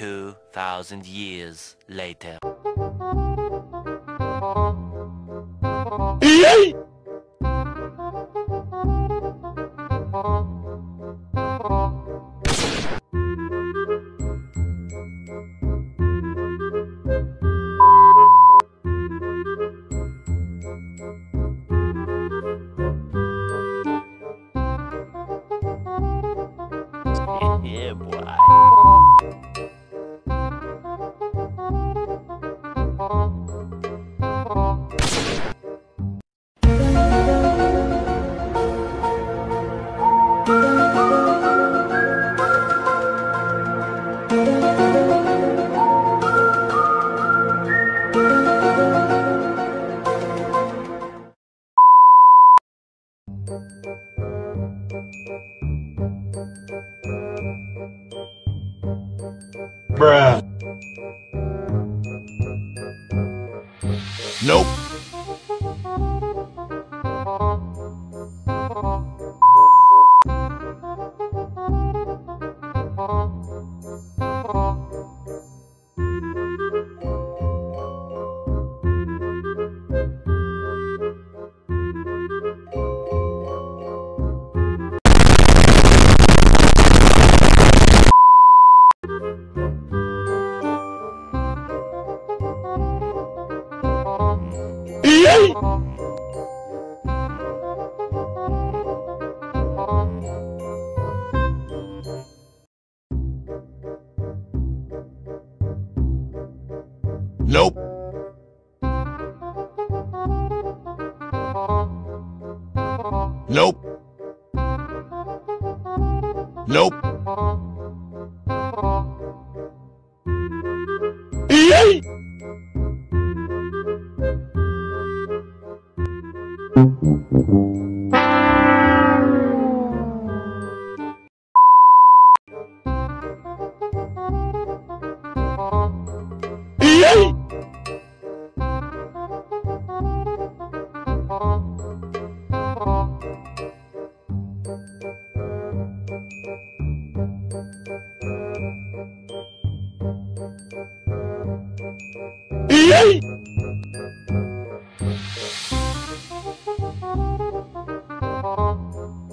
2,000 years later. yeah, boy. Bruh. Nope. Nope. Nope.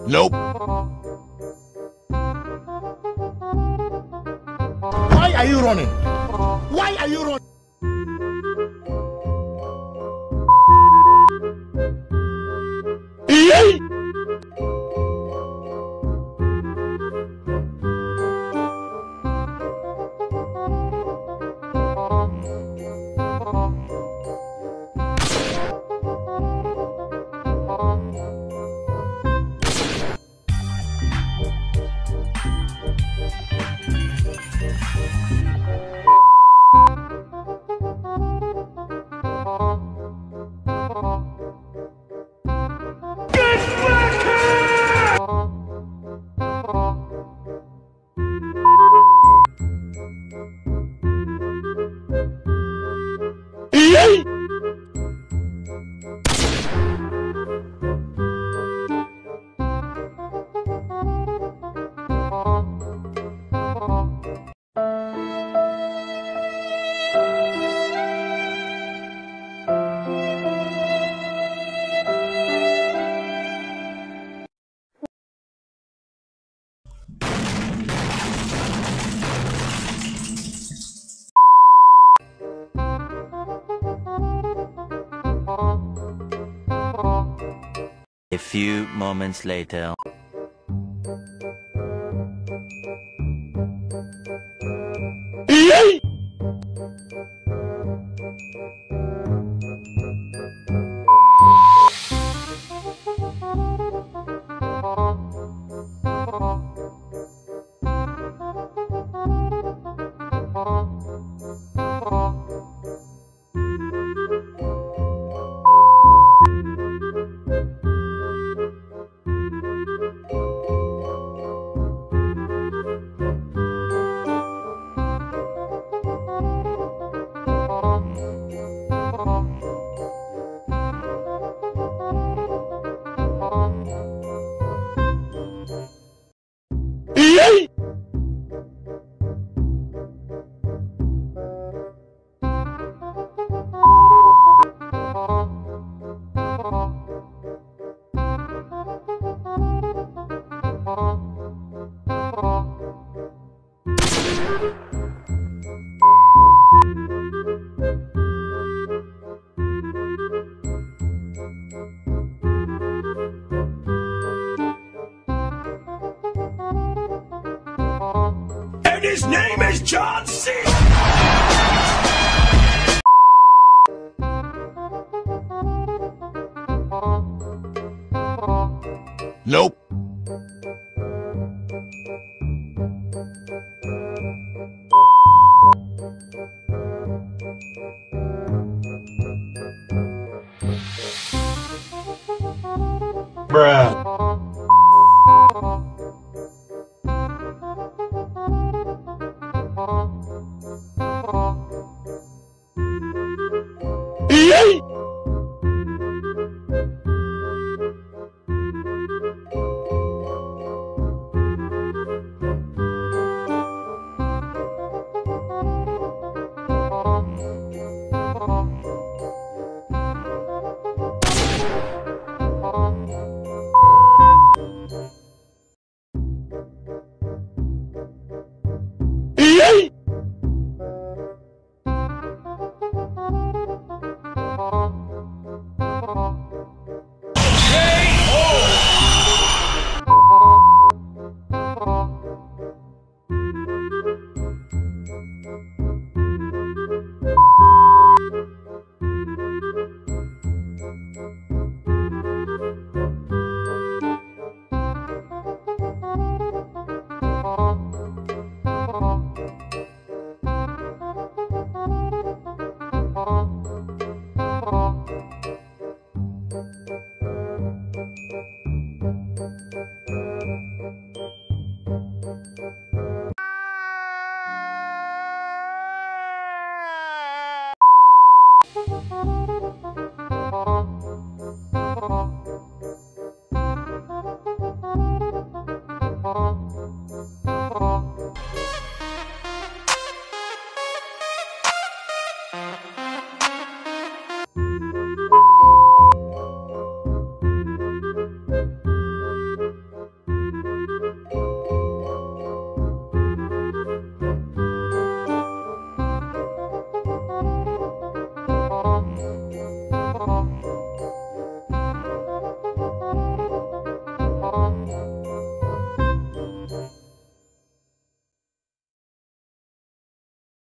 Nope. Why are you running? Why are you running? A few moments later. His name is John C. Nope. Bruh.